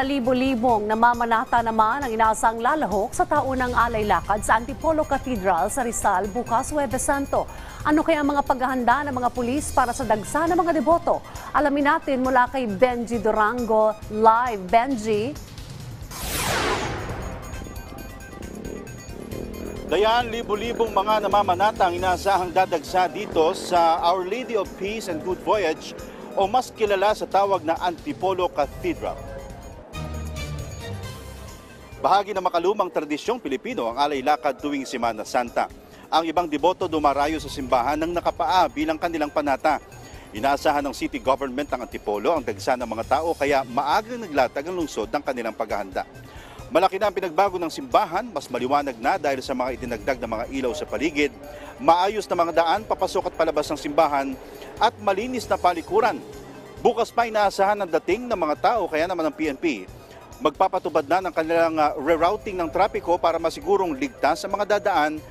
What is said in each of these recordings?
Libo-libong namamanata naman ang inaasang lalahok sa taunang alay lakad sa Antipolo Cathedral sa Rizal bukas Huwebes Santo. Ano kaya ang mga paghahanda ng mga pulis para sa dagsa ng mga deboto? Alamin natin mula kay Benji Durango live. Benji, Dayan, libo-libong mga namamanata ang inaasahang dadagsa dito sa Our Lady of Peace and Good Voyage o mas kilala sa tawag na Antipolo Cathedral. Bahagi ng makalumang tradisyong Pilipino ang alay lakad tuwing Semana Santa. Ang ibang deboto dumarayo sa simbahan ng nakapaa bilang kanilang panata. Inaasahan ng city government ng Antipolo ang dagsa ng mga tao kaya maagang naglatag ang lungsod ng kanilang paghahanda. Malaki na ang pinagbago ng simbahan, mas maliwanag na dahil sa mga itinagdag na mga ilaw sa paligid, maayos na mga daan papasok at palabas ng simbahan at malinis na palikuran. Bukas pa inaasahan ang dating ng mga tao kaya naman ang PNP magpapatubad na ng kanilang ah, rerouting ng trapiko para masigurong ligtas sa mga dadaan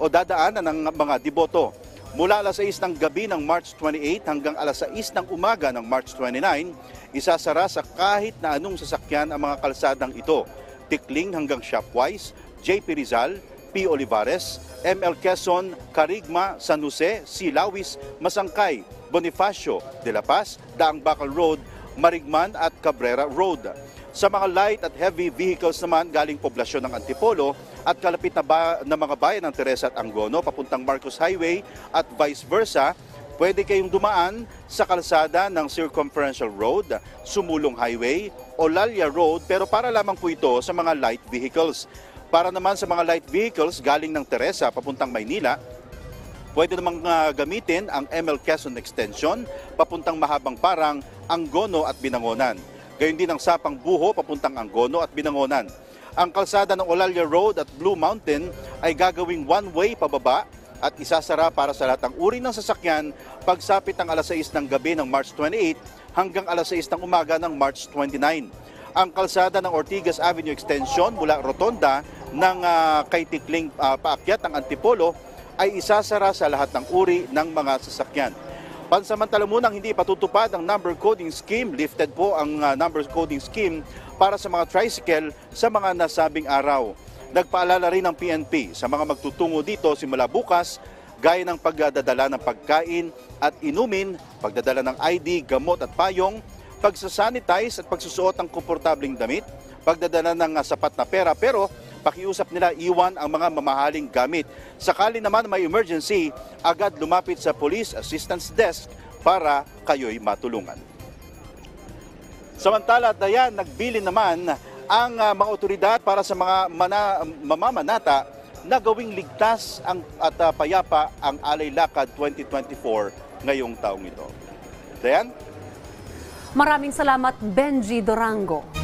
o dadaanan ng mga deboto. Mula alas 6 ng gabi ng March 28 hanggang alas 6 ng umaga ng March 29, isasara sa kahit na anong sasakyan ang mga kalsadang ito. Tikling hanggang Shopwise, JP Rizal, P. Olivares, ML Quezon, Carigma, San Jose, Silawis, Masangkay, Bonifacio, De La Paz, Daang Bakal Road, Marigman at Cabrera Road. Sa mga light at heavy vehicles naman galing poblasyon ng Antipolo at kalapit na, ba- na mga bayan ng Teresa at Angono papuntang Marcos Highway at vice versa, pwede kayong dumaan sa kalsada ng Circumferential Road, Sumulong Highway o Lalya Road pero para lamang po ito sa mga light vehicles. Para naman sa mga light vehicles galing ng Teresa papuntang Maynila, Pwede namang ah, gamitin ang ML Quezon Extension papuntang Mahabang Parang, Angono at Binangonan. Gayun din ang Sapang Buho papuntang Angono at Binangonan. Ang kalsada ng Olalia Road at Blue Mountain ay gagawing one-way pababa at isasara para sa lahat ng uri ng sasakyan pagsapit ng alas 6 ng gabi ng March 28 hanggang alas 6 ng umaga ng March 29 ang kalsada ng Ortigas Avenue Extension mula Rotonda ng uh, kay Tikling ah, paakyat ng Antipolo ay isasara sa lahat ng uri ng mga sasakyan. Pansamantala munang hindi patutupad ang number coding scheme, lifted po ang ah, number coding scheme para sa mga tricycle sa mga nasabing araw. Nagpaalala rin ng PNP sa mga magtutungo dito simula bukas gaya ng pagdadala ng pagkain at inumin, pagdadala ng ID, gamot at payong, pagsasanitize at pagsusuot ng komportabling damit, pagdadala ng ah, sapat na pera pero pakiusap nila iwan ang mga mamahaling gamit. Sakali naman may emergency, agad lumapit sa Police Assistance Desk para kayo'y matulungan. Samantala, Dayan, nagbili naman ang ah, mga otoridad para sa mga mana, mamamanata na gawing ligtas ang, at ah, payapa ang Alay Lakad 2024 ngayong taong ito. Dayan? maraming salamat Benji Durango.